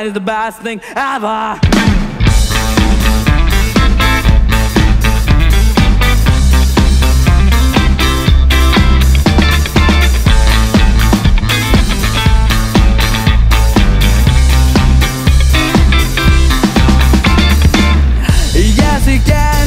that is the best thing ever. Yes, it can.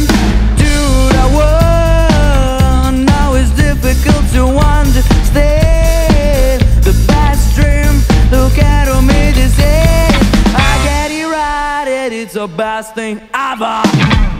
the best thing ever.